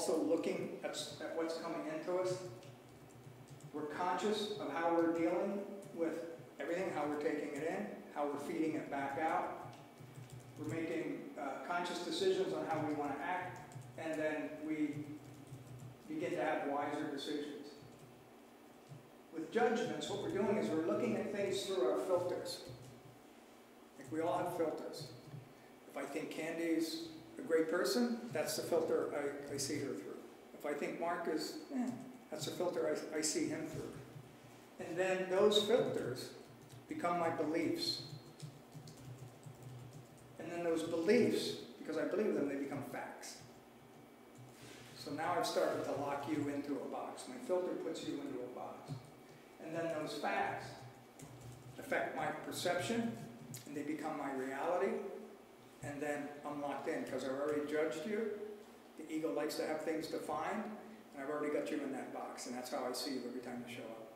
also looking at, at what's coming into us. We're conscious of how we're dealing with everything, how we're taking it in, how we're feeding it back out. We're making uh, conscious decisions on how we want to act, and then we begin to have wiser decisions. With judgments, what we're doing is we're looking at things through our filters. Like we all have filters. If I think Candy's a great person, that's the filter I, I see her through. If I think Mark is, eh, that's the filter I, I see him through. And then those filters become my beliefs. And then those beliefs, because I believe them, they become facts. So now I've started to lock you into a box. My filter puts you into a box. And then those facts affect my perception, and they become my reality. Then I'm locked in because I've already judged you. The ego likes to have things defined, and I've already got you in that box, and that's how I see you every time you show up.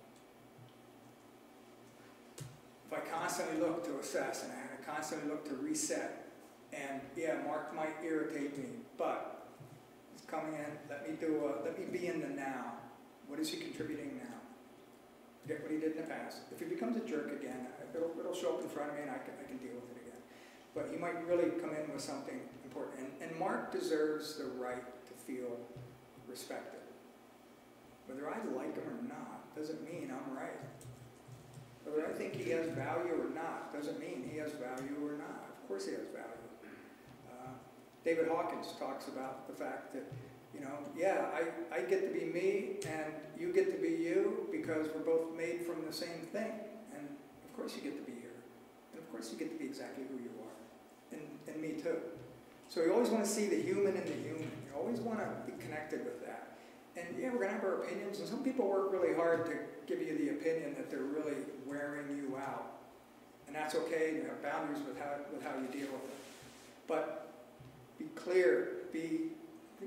If I constantly look to assess and I constantly look to reset, and yeah, Mark might irritate me, but he's coming in, let me do a, let me be in the now. What is he contributing now? Forget what he did in the past. If he becomes a jerk again, it'll, it'll show up in front of me and I can, I can deal. But he might really come in with something important. And, and Mark deserves the right to feel respected. Whether I like him or not doesn't mean I'm right. Whether I think he has value or not doesn't mean he has value or not. Of course he has value. Uh, David Hawkins talks about the fact that, you know, yeah, I, I get to be me and you get to be you because we're both made from the same thing. And of course you get to be here. And of course you get to be exactly who you are. And, and me too. So you always want to see the human in the human. You always want to be connected with that. And yeah, we're going to have our opinions, and some people work really hard to give you the opinion that they're really wearing you out. And that's okay, you have boundaries with how, with how you deal with it. But be clear, be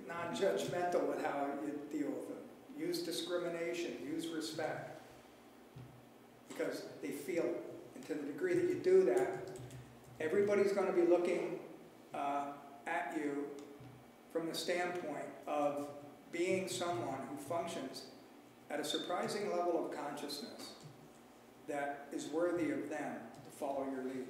non-judgmental with how you deal with them. Use discrimination, use respect. Because they feel it. And to the degree that you do that, everybody's going to be looking uh, at you from the standpoint of being someone who functions at a surprising level of consciousness that is worthy of them to follow your lead.